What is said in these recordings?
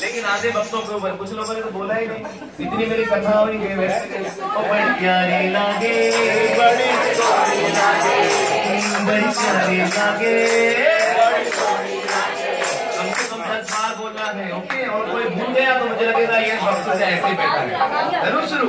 लेकिन आधे भक्तों के ऊपर कुछ लोगों ने तो बोला ही नहीं इतनी मेरी कथा हुई है वैसे बड़ी प्यारी लागे बड़ी प्यारी लागे बड़ी प्यारी लागे कम से कम दस बार बोलना है। ओके और कोई भूल गया तो मुझे लगेगा ये भक्त से ऐसे ही बेटा है। ज़रूर शुरू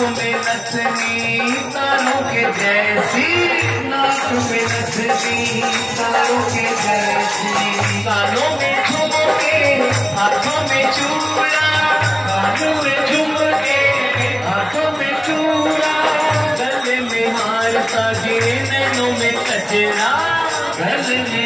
में नथनी तारों के जैसी नाक में नथनी तारों के जैसी कानों में झुमके, हाथों में चूड़ा कानों में झुमके, हाथों में चूड़ा गले में हार साजे नैनों में कचरा, गले में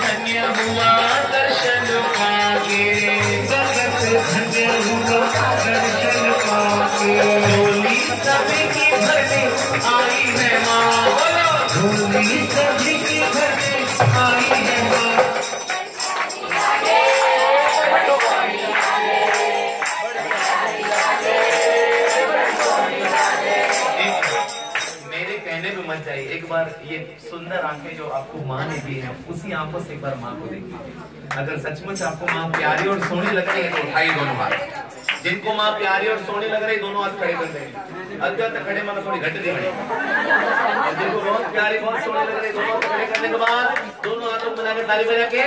धन्य हुआ दर्शन मत जाइए एक बार ये सुंदर आँखें जो आपको माँ ने दी है, उसी आँखों से एक बार माँ को देखिए। अगर सचमुच आपको माँ प्यारी और सोनी लग रही है तो उठाइए दोनों हाथ। जिनको माँ प्यारी और सोनी लग रही, दोनों हाथ खड़े कर देंगे। अगर तक खड़े माना थोड़ी घट दी और जिनको बहुत प्यारी, बहुत सोनी लग रही, दोनों हाथ खड़े करने के बाद दोनों हाथों को मिलाकर ताली बजा के